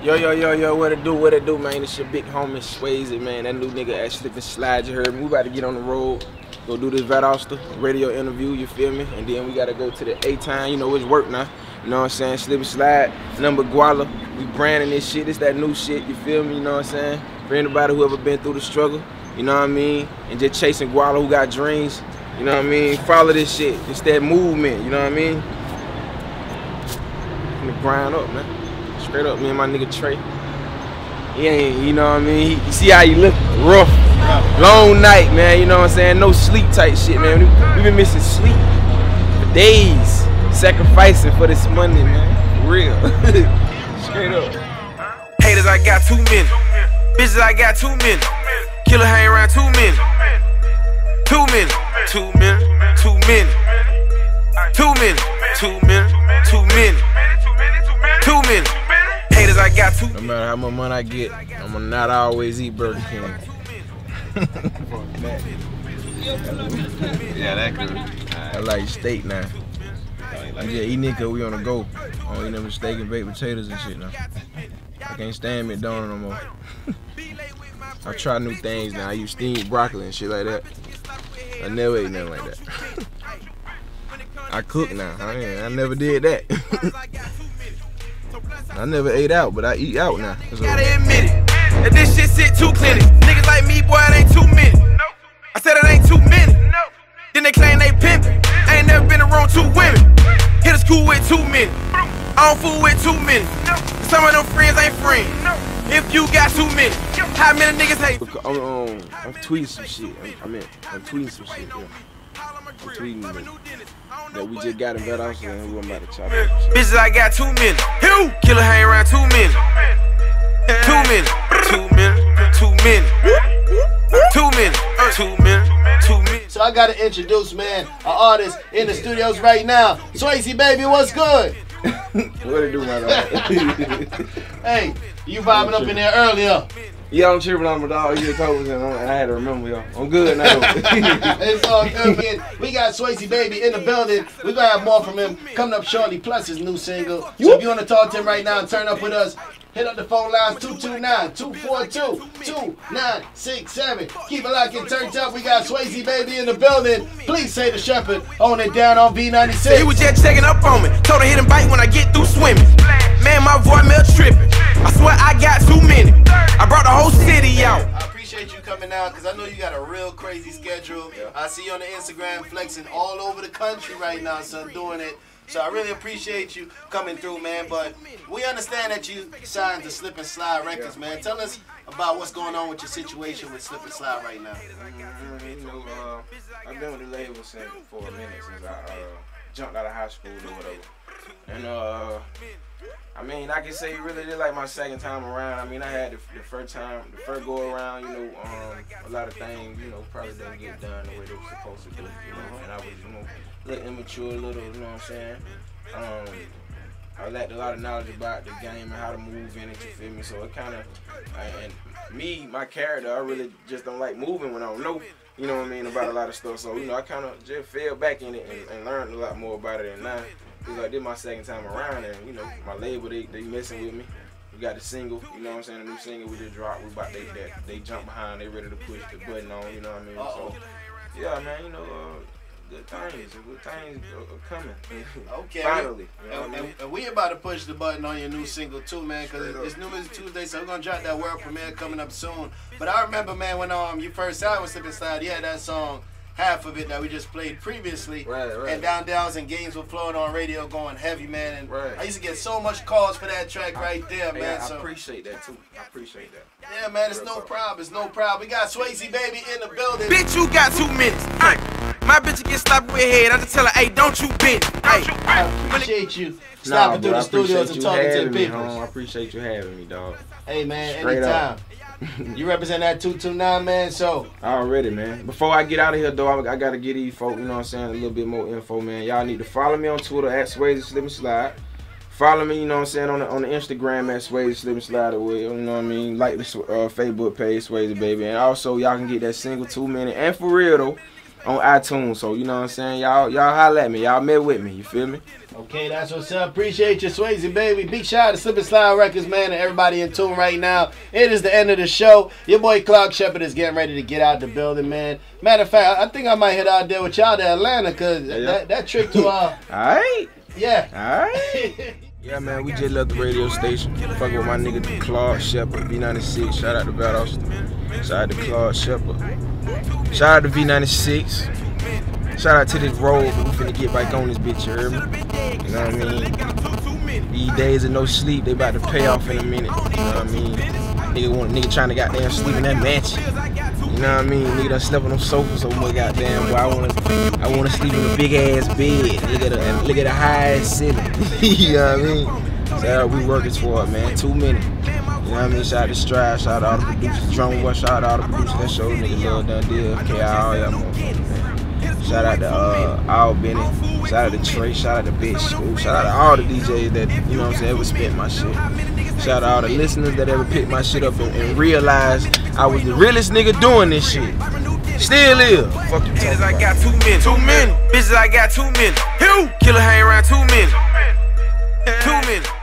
Yo, yo, yo, yo, what it do, what it do, man? It's your big homie Swazy, man. That new nigga at Slip and Slide, you heard me. We about to get on the road, go do this Oster radio interview, you feel me? And then we gotta go to the A-Time, you know, it's work now. You know what I'm saying? Slip and Slide, number Guala. We branding this shit, it's that new shit, you feel me? You know what I'm saying? For anybody who ever been through the struggle, you know what I mean? And just chasing Guala who got dreams, you know what I mean? Follow this shit, it's that movement, you know what I mean? I'm grind up, man. Straight up, me and my nigga Trey. He ain't, you know what I mean? He, you see how he look rough. Long night, man, you know what I'm saying? No sleep type shit, man. We, we been missing sleep for days. Sacrificing for this money, man. For real. Straight up. Haters, I got too many. Bitches, I got too many. Killer hang No much money I get, I'm gonna not always eat Burger King. Yeah, that good. I like steak now. I just eat nigga, we on the go. I don't eat them steak and baked potatoes and shit now. I can't stand McDonald's no more. I try new things now. I use steamed broccoli and shit like that. I never ate nothing like that. I cook now. I, I never did that. I never ate out, but I eat out now. So, Gotta admit it. That this shit sit too clinic. Niggas like me, boy, it ain't too many. I said it ain't too many. Then they claim they pimpin'. I ain't never been around two women. Hit a school with too many. I don't fool with too many. Some of them friends ain't friends. If you got too many, how many niggas hate? I'm, um, I'm tweeting some shit. I'm, I mean, I'm tweeting some shit. Yeah. I'm tweeting that, that we just got in Vet House and we about to chop it. Bitches, I got too many. Who? Killer hang around too many. Too many. Too many. Too many. Too many. Too many. Too many. So I gotta introduce, man, an artist in the studios right now. Swazy, baby, what's good? What it do, my dog? Hey, you vibing up in there earlier. yeah, I'm tripping on my dog. Just told me, and I had to remember y'all. I'm good now. it's all good, man. We got Swazy Baby in the building. We're gonna have more from him coming up shortly, plus his new single. So if you wanna talk to him right now and turn up with us, hit up the phone lines 229-242-2967. Keep it locked and turned up. We got Swazy Baby in the building. Please say the Shepherd on it down on He V96. was just checking up on me. Told her hit and bite when I get through swimming. Man, my voicemail tripping. I swear I got too many. I brought the whole city out. I appreciate you coming out because I know you got a real crazy schedule. I see you on the Instagram flexing all over the country right now, son, doing it. So I really appreciate you coming through, man. But we understand that you signed to Slip and Slide Records, man. Tell us about what's going on with your situation with Slip and Slide right now. you know, uh, I've been with the label since for a minute since I uh, jumped out of high school or whatever. And uh, I mean, I can say really did like my second time around. I mean, I had the, the first time, the first go around. You know, um, a lot of things, you know, probably didn't get done the way they were supposed to do. You know, and I was, you know, little immature, a little, you know what I'm saying. Um, I lacked a lot of knowledge about the game and how to move in it, you feel me? So it kind of, and me, my character, I really just don't like moving when I don't know, you know what I mean, about a lot of stuff. So, you know, I kind of just fell back in it and, and learned a lot more about it. And now, because I did my second time around and, you know, my label, they, they messing with me. We got the single, you know what I'm saying, the new single we just dropped. We about, they, they, they jump behind, they ready to push the button on, you know what I mean? So, yeah, man, you know, uh, good things, good things are, are coming. Okay. Finally. You know And, I mean? and- and we about to push the button on your new single too, man, because Straight it's New Music Tuesday, so we're gonna drop that world premiere coming up soon. But I remember, man, when um you first signed with Slip and Slide, you had that song, half of it that we just played previously, Right, right. and Down Downs and Games were flowing on radio, going heavy, man. And Right. I used to get so much calls for that track right there, Hey, man. I, I so appreciate that too. I appreciate that. yeah, man, it's Real no talk. problem. It's no problem. We got Swazy baby in the building. Bitch, you got two minutes. Ay, my bitch get slapped with head. I just tell her, hey, don't you bitch. Hey, I appreciate you stopping through bro, the I studios appreciate and you talking to having the me, people. home. I appreciate you having me, dog. Hey, man, Straight anytime. up. You represent that 229, man, so. Already, man. Before I get out of here, though, I, I gotta get these folk, you know what I'm saying, a little bit more info, man. Y'all need to follow me on Twitter at Swazy Slip and Slide. Follow me, you know what I'm saying, on the, on the Instagram at Swazy Slip and Slide as well, you know what I mean? Like the uh, Facebook page, Swazy Baby. And also, y'all can get that single two minute. And for real, though, on iTunes. So you know what I'm saying? Y'all y'all holla at me. Y'all met with me. You feel me? Okay, that's what's up. Appreciate you, Swazy, baby. Big shout out to Slip and Slide Records, man, and everybody in tune right now. It is the end of the show. Your boy Clark Shepard is getting ready to get out the building, man. Matter of fact, I think I might head out there with y'all to Atlanta, cause Yeah, yeah. that, that trick to uh, Alright. yeah. Alright. Yeah, man, we just left the radio station. Fuck with my nigga Claude Shepard, B96. Shout out to Valdosta. Shout out to Claude Shepard. Shout out to V96. Shout out to this road, but we finna get back on this bitch, you heard me? You know what I mean? These days of no sleep, they about to pay off in a minute. You know what I mean? Nigga want nigga trying to goddamn sleep in that mansion. You know what I mean? Nigga done slept on them sofas so much goddamn boy. I wanna I wanna sleep in a big ass bed. Look at the look at the high ass ceiling. you know what I mean? So we working for it, man. Too many. You know what I mean? Shout out to Strive, shout out to all the producers, Drum One, shout out to all the producers that show nigga love done deal, KI, all y'all motherfuckers, man. Shout out to uh, Al Bennett, shout out to Trey, shout out to Bitch School, shout out to all the DJs that, you know what I'm saying, ever spit my shit. Shout out to all the listeners that ever picked my shit up and, and realized I was the realest nigga doing this shit. Still is. Fuck you Haters, talking I got too many. Too many. Bitches, I got too many. Who? Killer hang around too many. Too many.